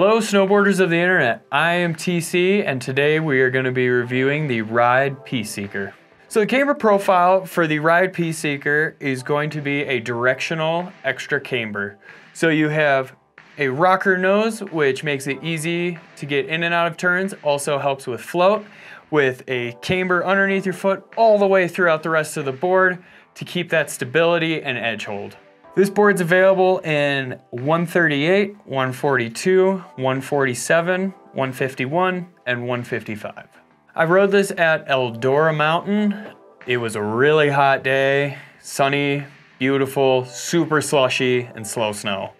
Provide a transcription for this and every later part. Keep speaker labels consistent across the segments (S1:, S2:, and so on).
S1: Hello snowboarders of the internet, I am TC and today we are going to be reviewing the Ride Peaceseeker. So the camber profile for the Ride Peaceseeker is going to be a directional extra camber. So you have a rocker nose which makes it easy to get in and out of turns, also helps with float, with a camber underneath your foot all the way throughout the rest of the board to keep that stability and edge hold. This board's available in 138, 142, 147, 151, and 155. I rode this at Eldora Mountain. It was a really hot day, sunny, beautiful, super slushy, and slow snow.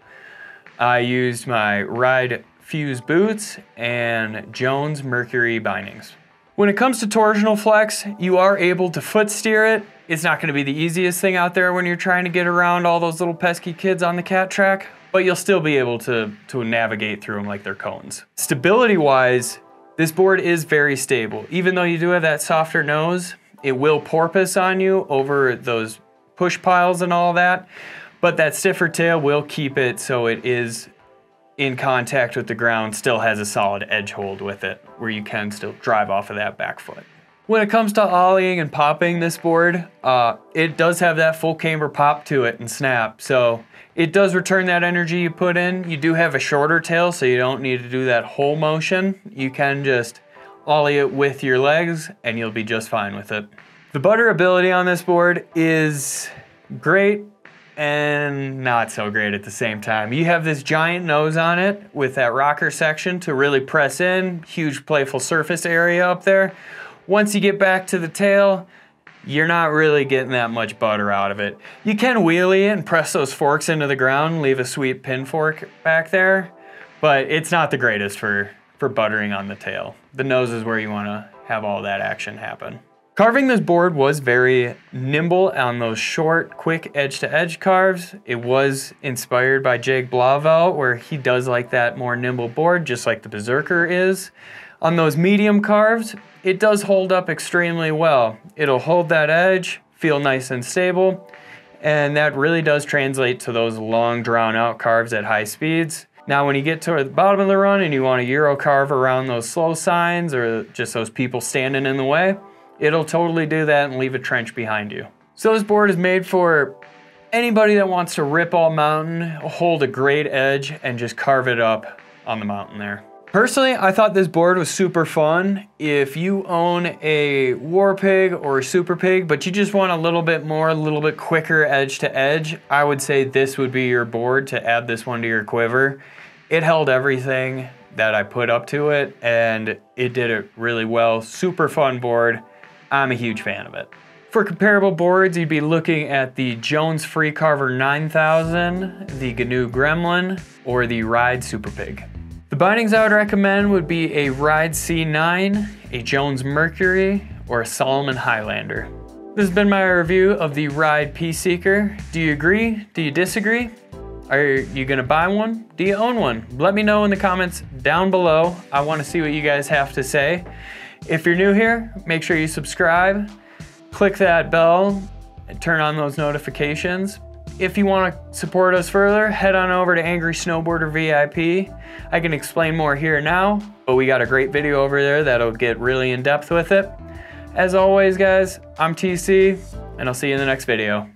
S1: I used my Ride Fuse boots and Jones Mercury bindings. When it comes to torsional flex, you are able to foot steer it. It's not gonna be the easiest thing out there when you're trying to get around all those little pesky kids on the cat track, but you'll still be able to, to navigate through them like they're cones. Stability wise, this board is very stable. Even though you do have that softer nose, it will porpoise on you over those push piles and all that, but that stiffer tail will keep it so it is in contact with the ground still has a solid edge hold with it where you can still drive off of that back foot. When it comes to ollieing and popping this board, uh, it does have that full camber pop to it and snap. So it does return that energy you put in. You do have a shorter tail, so you don't need to do that whole motion. You can just ollie it with your legs and you'll be just fine with it. The butter ability on this board is great and not so great at the same time. You have this giant nose on it with that rocker section to really press in, huge playful surface area up there. Once you get back to the tail, you're not really getting that much butter out of it. You can wheelie it and press those forks into the ground, leave a sweet pin fork back there, but it's not the greatest for, for buttering on the tail. The nose is where you wanna have all that action happen. Carving this board was very nimble on those short, quick edge-to-edge -edge carves. It was inspired by Jake Blauvelt, where he does like that more nimble board, just like the Berzerker is. On those medium carves, it does hold up extremely well. It'll hold that edge, feel nice and stable, and that really does translate to those long drawn out carves at high speeds. Now when you get to the bottom of the run and you want a Euro carve around those slow signs or just those people standing in the way, it'll totally do that and leave a trench behind you. So this board is made for anybody that wants to rip all mountain, hold a great edge, and just carve it up on the mountain there. Personally, I thought this board was super fun. If you own a War Pig or a Super Pig, but you just want a little bit more, a little bit quicker edge to edge, I would say this would be your board to add this one to your quiver. It held everything that I put up to it and it did it really well. Super fun board. I'm a huge fan of it. For comparable boards, you'd be looking at the Jones Free Carver 9000, the GNU Gremlin, or the Ride Super Pig. The bindings I would recommend would be a Ride C9, a Jones Mercury, or a Salomon Highlander. This has been my review of the Ride Peaceseeker. Do you agree? Do you disagree? Are you gonna buy one? Do you own one? Let me know in the comments down below. I wanna see what you guys have to say. If you're new here, make sure you subscribe, click that bell, and turn on those notifications. If you want to support us further, head on over to Angry Snowboarder VIP. I can explain more here now, but we got a great video over there that'll get really in depth with it. As always, guys, I'm TC, and I'll see you in the next video.